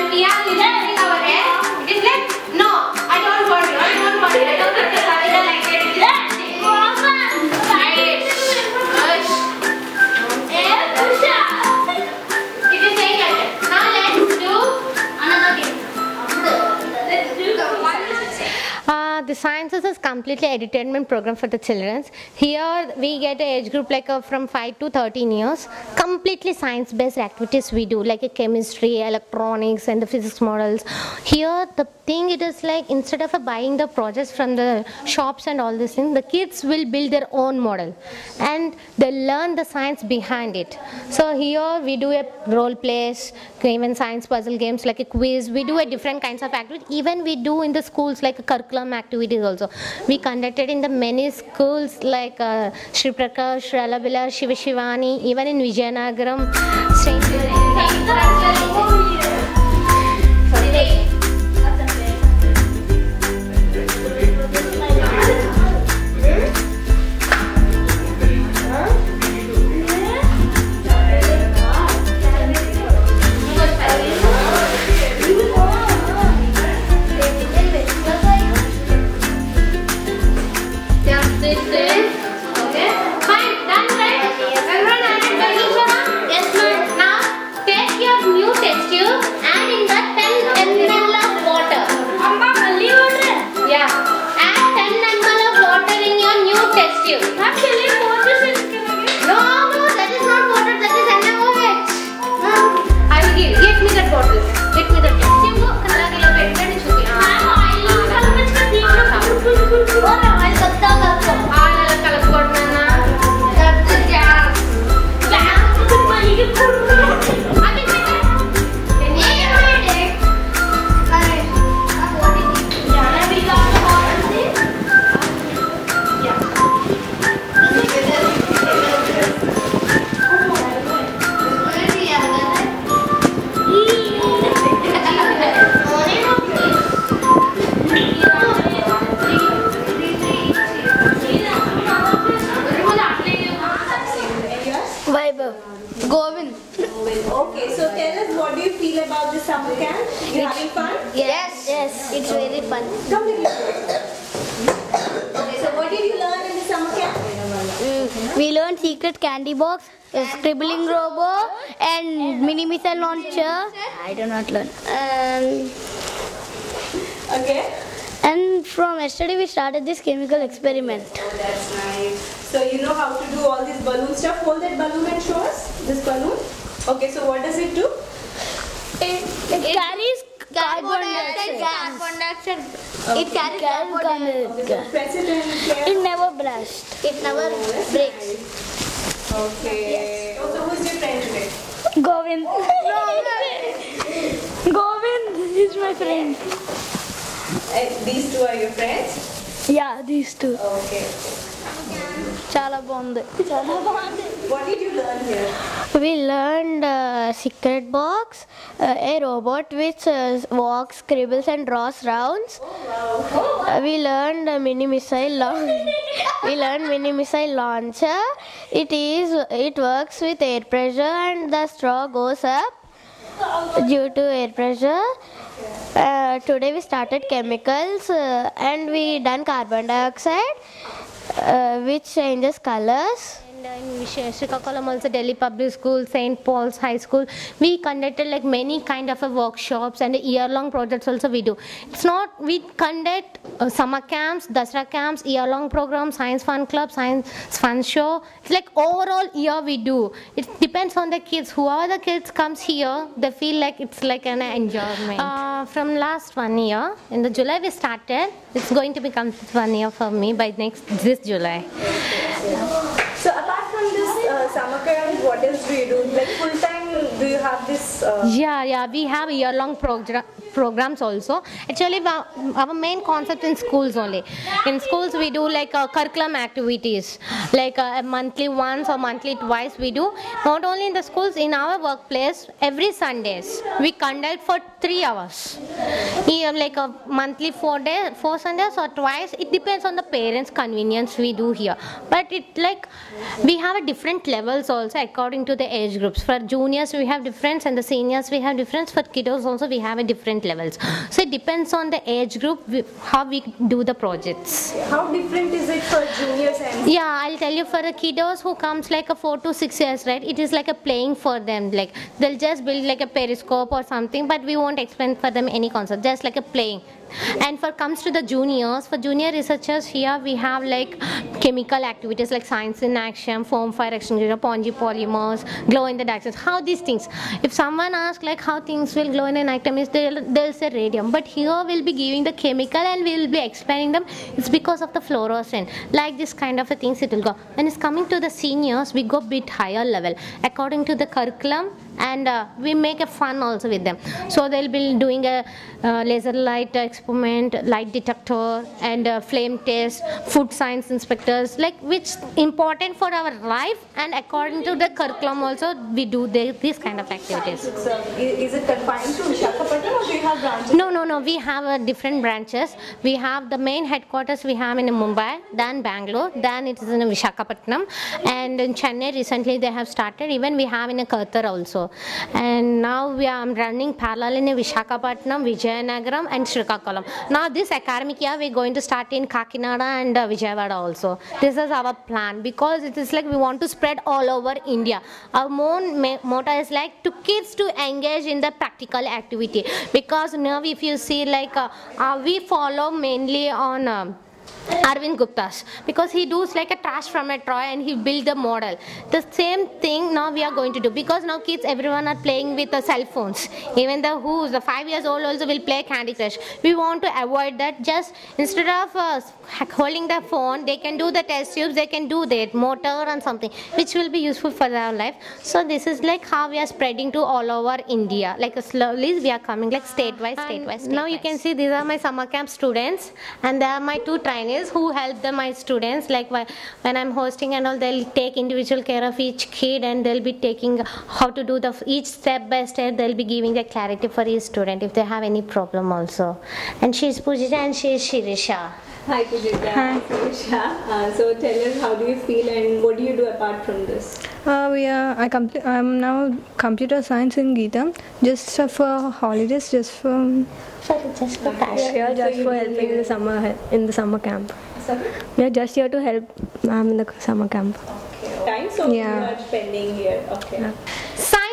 when we completely entertainment program for the children. Here we get a age group like uh, from 5 to 13 years. Completely science based activities we do like a chemistry, electronics and the physics models. Here the thing it is like instead of uh, buying the projects from the shops and all this thing, the kids will build their own model and they learn the science behind it. So here we do a role plays, even science puzzle games like a quiz. We do a different kinds of activities. Even we do in the schools like a curriculum activities also. We conducted in the many schools like uh, Shri Prakash, Ralabila, Shiva Shivani, even in Vijayanagaram. Vaibhav. Govind. Okay, so tell us what do you feel about the summer camp? You having fun? Yes. Yes. It's very fun. Come with. Okay, so what did you learn in the summer camp? Mm, We learned secret candy box, a scribbling robo, and mini missile launcher. I do not learn. Um, Okay. and from yesterday we started this chemical experiment. Oh, that's nice. So you know how to do all this balloon stuff. Hold that balloon and show us this balloon. Okay, so what does it do? It, carries carbon dioxide. dioxide. It carries carbon dioxide. Press it and play. It never bursts. It never breaks. Okay. So who's your friend today? Govind. Govind is my friend. Uh, these two are your friends? Yeah, these two. Okay. చాలా బాగుంది చాలా బాగుంది What did you learn here? We learned uh, secret box, uh, a robot which uh, walks, scribbles, and draws rounds. Uh, we learned a mini missile launch. we learned mini missile launcher. It is it works with air pressure, and the straw goes up due to air pressure. Uh, today we started chemicals uh, and we done carbon dioxide, uh, which changes colors. And uh, in Srikakulam also Delhi Public School, St. Paul's High School, we conducted like many kind of uh, workshops and year-long projects also we do. It's not we conduct uh, summer camps, Dasra camps, year-long programs, science fun club, science fun show. It's like overall year we do. It depends on the kids. Whoever the kids comes here, they feel like it's like an enjoyment. Uh, from last one year, in the July we started. It's going to become one year for me by next this July. So apart from this uh, summer camp, what else do you do? Like full time, do you have this? Uh, Yeah, yeah, we have year-long progra- programs also. Actually, our main concept in schools only. In schools, we do like uh, curriculum activities, like uh, monthly once or monthly twice we do. Not only in the schools, in our workplace, every Sundays we conduct for three hours. Yeah, like a monthly four days, four Sundays or twice. It depends on the parents' convenience we do here. But it like we have a different levels also according to the age groups. For juniors, we have difference and the seniors we have difference. For kiddos also we have a different levels. So it depends on the age group we, how we do the projects. How different is it for juniors and yeah i'll tell you for the kiddos who comes like a 4 to 6 years right it is like a playing for them. Like they'll just build like a periscope or something but we won't explain for them any concept just like a playing and for comes to the juniors for junior researchers here we have like chemical activities like science in action foam fire extinguisher pongy polymers glow in the dark how these things. If someone asks like how things will glow in the time is they'll, they'll say radium. But here we'll be giving the chemical and we'll be explaining them. It's because of the fluorescent like this kind of a things it will go. When it's coming to the seniors we go bit higher level. According to the curriculum and uh, we make a fun also with them so they'll be doing a uh, laser light experiment light detector and uh, flame test food science inspectors like which important for our life and according to the curriculum also we do the, these kind of activities is it confined to Visakhapatnam or do you have branches? no, no, no. We have uh, different branches. We have the main headquarters we have in Mumbai, then Bangalore, then it is in Visakhapatnam, and in Chennai recently they have started. Even we have in Qatar also, and now we are running parallel in Visakhapatnam, Vijayanagaram, and Srikakulam. Now this academic year we're going to start in Kakinada and uh, Vijayawada also. This is our plan because it is like we want to spread all over India. Our main ma- motto is like to kids to engage in the practical activity because now if you see like uh, uh, we follow mainly on. um Arvind Gupta's because he does like a trash from a toy and he build the model. The same thing now we are going to do because now kids everyone are playing with the cell phones. Even the who's the five years old also will play Candy Crush. We want to avoid that. Just instead of uh, holding the phone, they can do the test tubes. They can do that motor and something which will be useful for their life. So this is like how we are spreading to all over India. Like slowly we are coming like state wise, state wise. Now you can see these are my summer camp students and they are my two trainees who help the my students like when i'm hosting and all they'll take individual care of each kid and they'll be taking how to do the each step by step they'll be giving the clarity for each student if they have any problem also. And she's pujita and she's shirisha Hi Pujita. Hi. Uh, so tell us how do you feel and what do you do apart from this? Uh, we are. I complete. I'm now computer science in Gita, Just uh, for holidays, just for sorry just for passion we are just for helping in the summer in the summer camp. Sorry? We are just here to help ma'am in the summer camp. Time so Yeah. you are spending here. Okay. sign